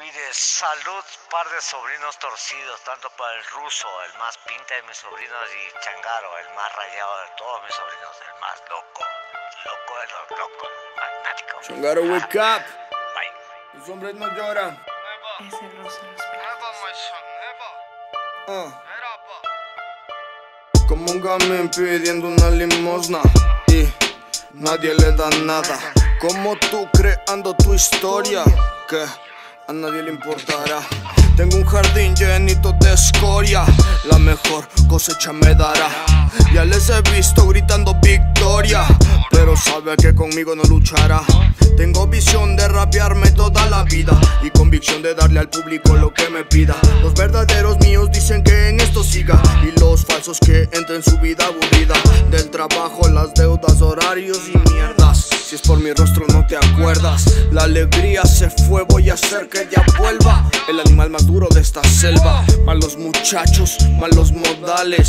pide salud, par de sobrinos torcidos, tanto para el ruso, el más pinta de mis sobrinos, y Changaro, el más rayado de todos mis sobrinos, el más loco, loco de los locos, magnático. Changaro, wake up. Bye. Los hombres no lloran. Es el ruso en los Ah. Como un gamín pidiendo una limosna y nadie le da nada. Como tú creando tu historia que a nadie le importará. Tengo un jardín llenito de escoria, la mejor cosecha me dará. Ya les he visto gritando victoria, pero sabe que conmigo no luchará. Tengo visión de rapearme toda la vida y convicción de darle al público lo que me pida. Los verdaderos míos dicen que en esto siga y los falsos que entren en su vida aburrida. Del trabajo, las deudas, horarios y mierdas. Si es por mi rostro no te acuerdas. La alegría se fue, voy a hacer que ya vuelva. El animal más duro de esta selva. Malos muchachos, malos modales.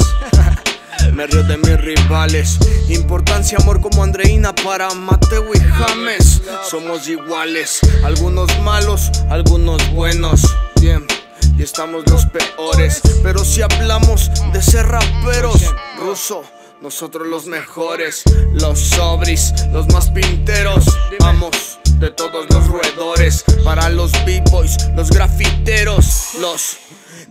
Me río de mis rivales. Importancia, amor como Andreina para Mateo y James. Somos iguales, algunos malos, algunos buenos. Bien, y estamos los peores. Pero si hablamos de ser raperos, ruso. Nosotros los mejores, los sobris, los más pinteros. Vamos de todos los roedores. Para los b-boys, los grafiteros, los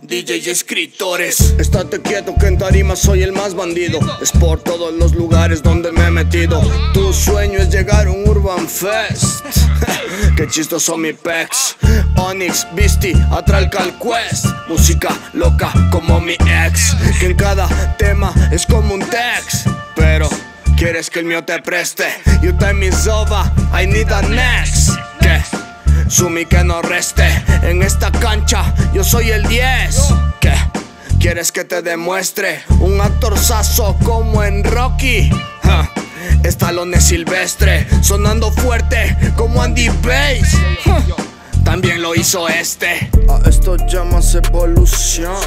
DJs y escritores. Estate quieto que en tarima soy el más bandido. Es por todos los lugares donde me he metido. Tu sueño es llegar a un Urban Fest. Qué chistoso mi pex. Onyx, Beastie, Atralcal Quest. Música loca como mi ex. Que en cada tema es como un text. Pero quieres que el mío te preste. You time is over, I need a next. Sumi que no reste en esta cancha, yo soy el 10. ¿Qué? ¿Quieres que te demuestre un actor sazo como en Rocky? Ja. Estalón es silvestre, sonando fuerte como Andy Bass. También lo hizo este. A esto llamas evolución.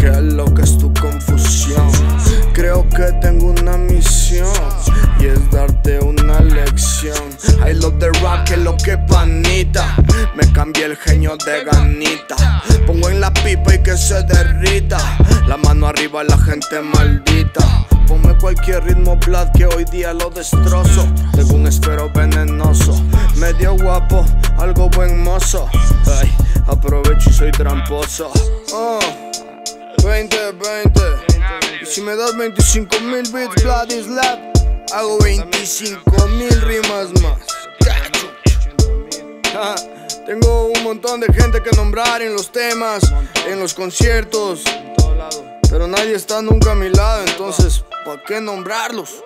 ¿Qué es lo que es tu confusión? Creo que tengo una misión y es darte una lección. I love the rock, que lo que panita. Me cambié el genio de ganita. Pongo en la pipa y que se derrita. La mano arriba, la gente maldita. Ponme cualquier ritmo blood que hoy día lo destrozo. Tengo un esfero venenoso, medio guapo, algo buen mozo. Ay, aprovecho y soy tramposo. Oh, 20, 20. Y si me das 25 mil bits, blood is lab, hago 25 mil rimas más. Cacho. Tengo un montón de gente que nombrar en los temas, en los conciertos. Pero nadie está nunca a mi lado, entonces, ¿para qué nombrarlos?